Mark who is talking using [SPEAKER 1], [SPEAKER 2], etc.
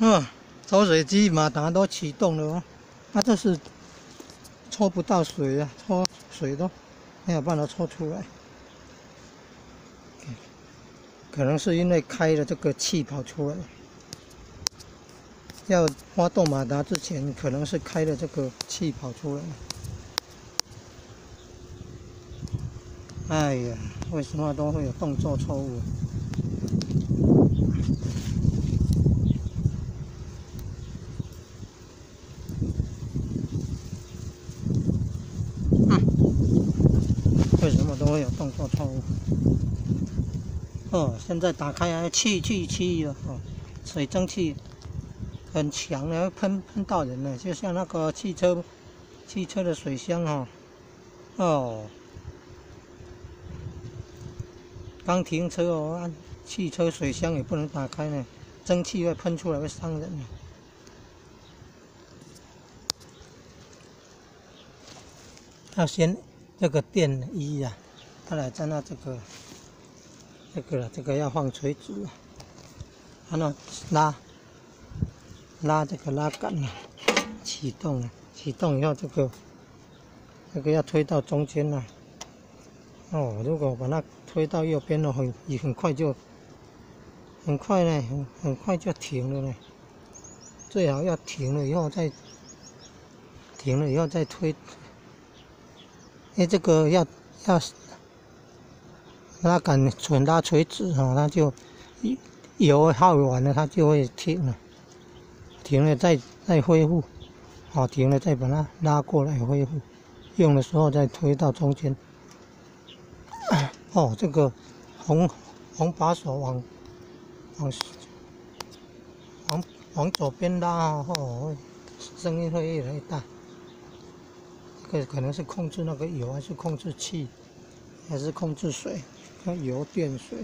[SPEAKER 1] 啊，抽水机马达都启动了哦，那这是抽不到水啊，抽水都没有办法抽出来，可能是因为开了这个气跑出来。要发动马达之前，可能是开了这个气跑出来。哎呀，为什么都会有动作错误？为什么都会有动作错误？哦，现在打开气气气了哦，水蒸气很强的，喷喷到人了，就像那个汽车汽车的水箱哦，哦，刚停车哦，按汽车水箱也不能打开呢，蒸汽会喷出来会伤人的。要先。这个电一呀，它来在那这个，这个这个要放垂直啊，然后拉拉这个拉杆啊，启动，启动以后这个这个要推到中间了。哦，如果把它推到右边了，很也很快就很快呢，很很快就停了呢。最好要停了以后再停了以后再推。哎，这个要要拉杆转拉垂直哈，它就油耗完了，它就会停了，停了再再恢复，好停了再把它拉过来恢复，用的时候再推到中间。哦，这个红红把手往往往往左边拉哦，声音会越来越大。可能是控制那个油，还是控制气，还是控制水？看油、电、水。